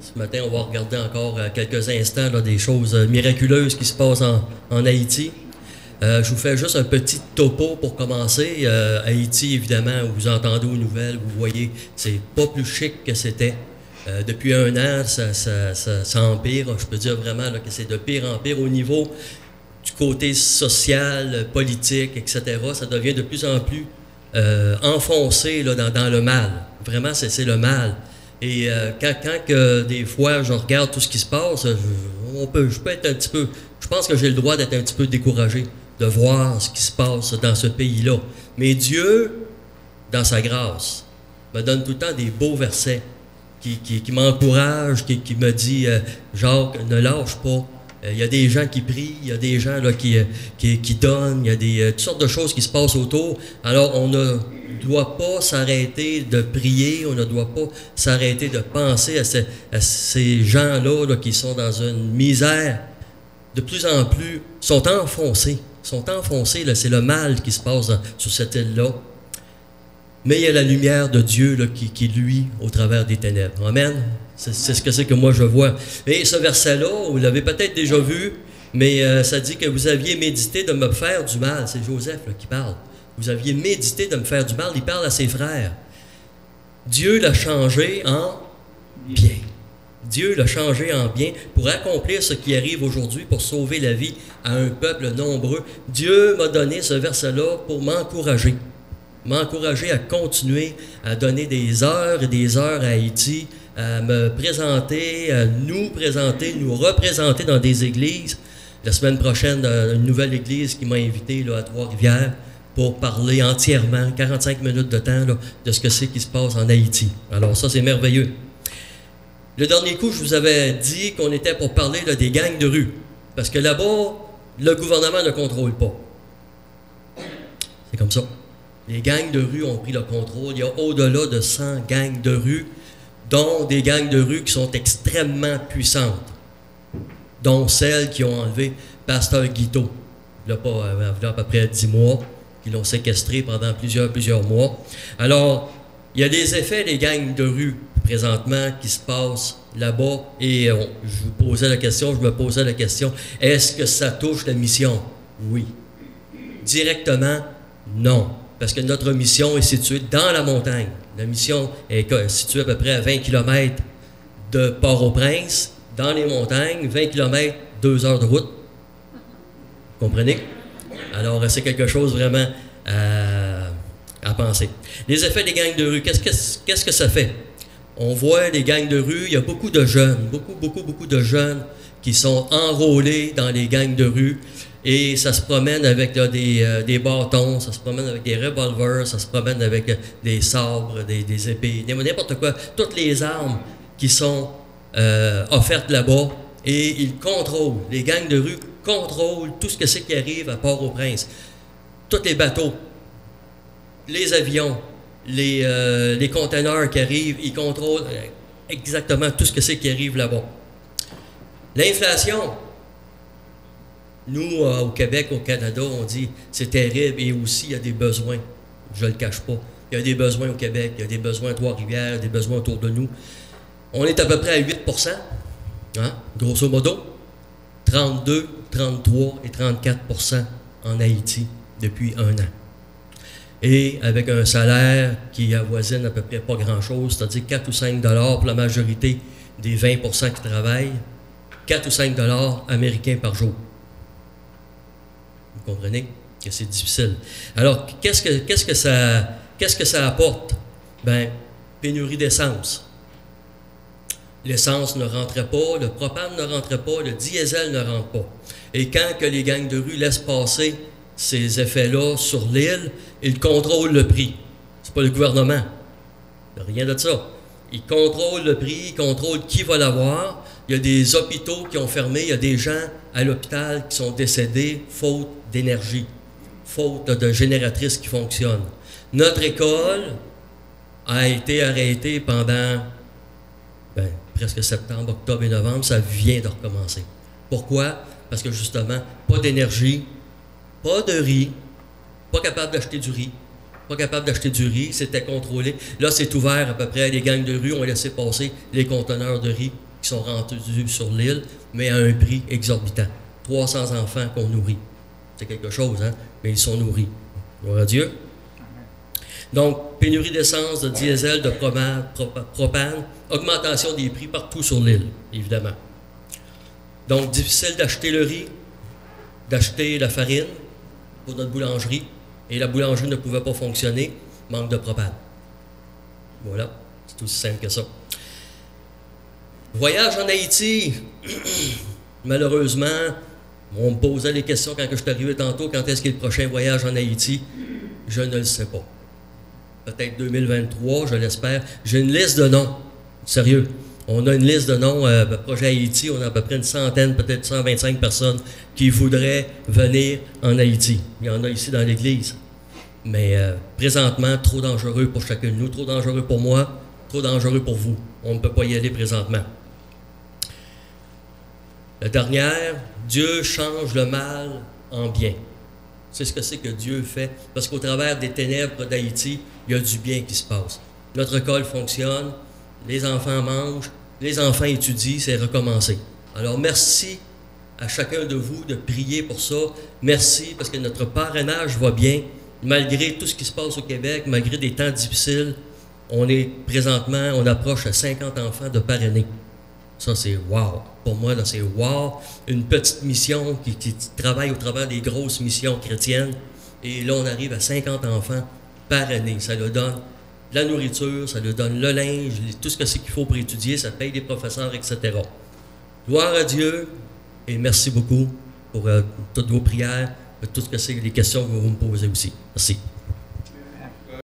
Ce matin, on va regarder encore euh, quelques instants des choses euh, miraculeuses qui se passent en, Haïti. Euh, je vous fais juste un petit topo pour commencer. Haïti, évidemment, vous entendez aux nouvelles, vous voyez, c'est pas plus chic que c'était. Depuis un an, ça, empire. Je peux dire vraiment que c'est de pire en pire au niveau du côté social, politique, etc. Ça devient de plus en plus enfoncé dans, le mal. Vraiment, c'est le mal. Et euh, quand, des fois je regarde tout ce qui se passe, je, peux être un petit peu. Je pense que j'ai le droit d'être un petit peu découragé de voir ce qui se passe dans ce pays-là. Mais Dieu, dans sa grâce, me donne tout le temps des beaux versets qui, qui, qui m'encouragent, qui, qui me dit euh, Jacques, ne lâche pas. Euh, Il y a des gens qui prient, il y a des gens euh, qui, donnent, il y a des, euh, toutes sortes de choses qui se passent autour. Alors, on ne doit pas s'arrêter de prier, on ne doit pas s'arrêter de penser à, ces- gens-là là, qui sont dans une misère de plus en plus, sont enfoncés. sont enfoncés, c'est le mal qui se passe sur cette île-là. Mais il y a la lumière de Dieu qui, qui luit au travers des ténèbres. Amen. C'est ce que c'est que moi je vois. Et ce verset-là, vous l'avez peut-être déjà vu, mais euh, ça dit que vous aviez médité de me faire du mal. C'est Joseph là, qui parle. Vous aviez médité de me faire du mal. Il parle à ses frères. Dieu l'a changé en bien. Dieu l'a changé en bien pour accomplir ce qui arrive aujourd'hui, pour sauver la vie à un peuple nombreux. Dieu m'a donné ce verset-là pour m'encourager. M'encourager à continuer à donner des heures et des heures à Haïti, à me présenter, à nous présenter, nous représenter dans des églises. La semaine prochaine, euh, une nouvelle église qui m'a invité là, à Trois-Rivières pour parler entièrement, 45 minutes de temps, de ce que c'est qui se passe en Haïti. Alors ça, c'est merveilleux. Le dernier coup, je vous avais dit qu'on était pour parler des gangs de rue. Parce que là-bas, le gouvernement ne contrôle pas. C'est comme ça. Les gangs de rue ont pris le contrôle. Il y a au-delà de 100 gangs de rue, dont des gangs de rue qui sont extrêmement puissantes, dont celles qui ont enlevé Pasteur Guiteau, il a pas, euh, à peu près 10 mois, qui l'ont séquestré pendant plusieurs, plusieurs mois. Alors, il y a des effets des gangs de rue présentement qui se passent là-bas et on- je vous posais la question, je me posais la question, est-ce que ça touche la mission? Oui. Directement, non. Parce que notre mission est située dans la montagne. La mission est située à peu près à 20 km de Port-au-Prince, dans les montagnes, 20 km, deux heures de route. Vous comprenez? Alors, c'est quelque chose vraiment à, à penser? Les effets des gangs de rue, qu'est-ce que, qu'est-ce que ça fait? On voit les gangs de rue, il y a beaucoup de jeunes, beaucoup, beaucoup, beaucoup de jeunes qui sont enrôlés dans les gangs de rue et ça se promène avec euh, des bâtons, ça se promène avec des revolvers, ça se promène avec euh, des sabres, des, des épées, n'importe quoi, toutes les armes qui sont euh, offertes là-bas et ils contrôlent, les gangs de rue contrôlent tout ce que c'est qui arrive à Port-au-Prince. Tous les bateaux, les avions, les, euh, les conteneurs qui arrivent, ils contrôlent euh, exactement tout ce que c'est qui arrive là-bas. L'inflation, nous, euh, au Québec, au Canada, on dit c'est terrible et aussi il y a des besoins. Je ne le cache pas. Il y a des besoins au Québec, il y a des besoins à Trois-Rivières, des besoins autour de nous. On est à peu près à 8% hein, grosso modo. 32, 33 et 34% en Haïti depuis un an. Et avec un salaire qui avoisine à peu près pas grand-chose, c'est-à-dire 4 ou 5 dollars pour la majorité des 20% qui travaillent, 4 ou 5 dollars américains par jour. Vous comprenez que c'est difficile. Alors, qu'est-ce que, ça apporte? Ben, pénurie d'essence. L'essence ne rentrait pas, le propane ne rentrait pas, le diesel ne rentre pas. Et quand que les gangs de rue laissent passer ces effets-là sur l'île, ils contrôlent le prix. C'est pas le gouvernement. Rien de ça. Ils contrôlent le prix, ils contrôlent qui va l'avoir. Il y a des hôpitaux qui ont fermé, il y a des gens à l'hôpital qui sont décédés faute d'énergie, faute de génératrices qui fonctionnent. Notre école a été arrêtée pendant ben, presque septembre, octobre et novembre, ça vient de recommencer. Pourquoi? Parce que justement, pas d'énergie, pas de riz, pas capable d'acheter du riz, pas capable d'acheter du riz, c'était contrôlé. Là, c'est ouvert à peu près, les gangs de rue ont laissé passer les conteneurs de riz qui sont rendus sur l'île, mais à un prix exorbitant. 300 enfants qu'on nourrit. C'est quelque chose, hein? Mais ils sont nourris. Gloire à Dieu. Donc, pénurie d'essence, de diesel, de propane, augmentation des prix partout sur l'île, évidemment. Donc, difficile d'acheter le riz, d'acheter la farine pour notre boulangerie, et la boulangerie ne pouvait pas fonctionner, manque de propane. Voilà, c'est aussi simple que ça. Voyage en Haïti, malheureusement, on me posait les questions quand je suis arrivé tantôt, quand est-ce qu'il a le prochain voyage en Haïti? Je ne le sais pas. Peut-être 2023, je l'espère. J'ai une liste de noms. Sérieux. On a une liste de noms. Euh, projet Haïti, on a à peu près une centaine, peut-être 125 personnes qui voudraient venir en Haïti. Il y en a ici dans l'Église. Mais euh, présentement, trop dangereux pour chacun de nous, trop dangereux pour moi, trop dangereux pour vous. On ne peut pas y aller présentement. La dernière, Dieu change le mal en bien. C'est ce que c'est que Dieu fait. Parce qu'au travers des ténèbres d'Haïti, il y a du bien qui se passe. Notre école fonctionne, les enfants mangent, les enfants étudient, c'est recommencé. Alors merci à chacun de vous de prier pour ça. Merci parce que notre parrainage va bien. Malgré tout ce qui se passe au Québec, malgré des temps difficiles, on est présentement, on approche à 50 enfants de parrainés. Ça, c'est wow. Pour moi, c'est wow. Une petite mission qui, travaille au travers des grosses missions chrétiennes. Et là, on arrive à 50 enfants par année. Ça leur donne la nourriture, ça leur donne le linge, tout ce qu'il faut pour étudier, ça paye des professeurs, etc. Gloire à Dieu et merci beaucoup pour euh, toutes vos prières, pour tout ce que c'est les questions que vous me posez aussi. Merci.